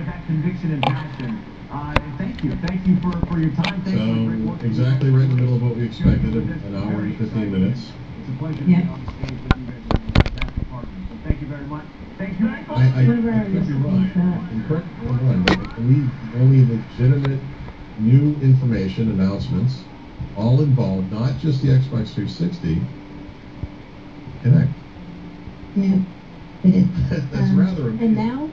with that conviction and passion. Uh, thank you. Thank you for, for your time. Thank you for great. So, exactly right in the middle of what we expected, an an hour and 15 minutes. It's a pleasure to be Yeah. on the stage with you guys. You're a. So thank you very much. Thank you. I, I, I One of our could be wrong, listeners, and correct me I'm wrong, but I believe the only legitimate new information announcements, all involved not just the Xbox 360, Kinect. Yeah, it is. That's Um, rather And now,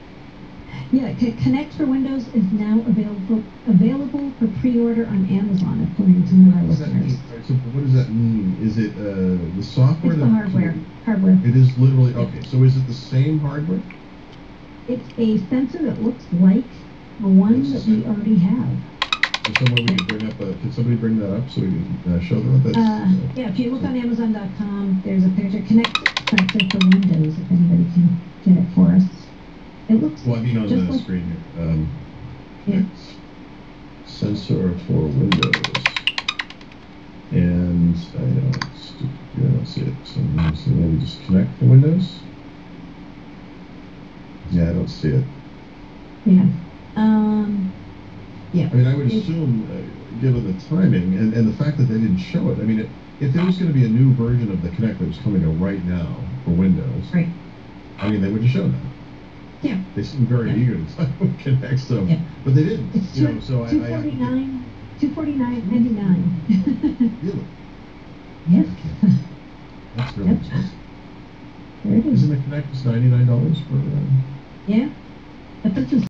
yeah, Kinect for Windows is now available, available for pre-order on Amazon, according to one of our What does that mean? listeners. So what does that mean? Is it uh, the software? It's the hardware, hardware. It is literally okay. So is it the same hardware? It's a sensor that looks like the one that we already have. Somewhere we could bring up? A, could somebody bring that up so we can uh, show them what that's? Uh, yeah, if you look on Amazon.com, there's a picture, Kinect sensor for Windows, if anybody can get it for us. It looks Well, I mean on just the like, screen here. Um, Yeah. Sensor for Windows. And I don't, I don't see it. So, so maybe just connect the Windows. Yeah, I don't see it. yeah. Um, yeah. I mean, I would assume, uh, given the timing and, and the fact that they didn't show it, I mean, it, if there was going to be a new version of the Kinect that was coming out right now for Windows, Right. I mean, they would have shown that. Yeah. They seem very Yeah. eager to Kinect, so, Yeah. but they didn't. It's you two, know, so I, two I forty nine, two forty nine ninety nine. Really? yes. That's really Yep. expensive. There it is. Isn't the Kinect nine dollars for? Uh, Yeah. But this is